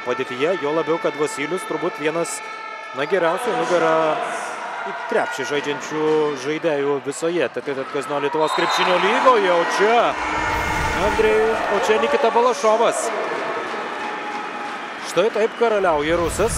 padėtyje, jo labiau, kad Vasilius turbūt vienas, na geriausių nugarą į krepšį žaidžiančių žaidėjų visoje. TTT Kazino Lietuvos krepšinio lygoje, o čia Andrėjus, o čia Nikita Balašovas. Štai taip karaliauja Rusas.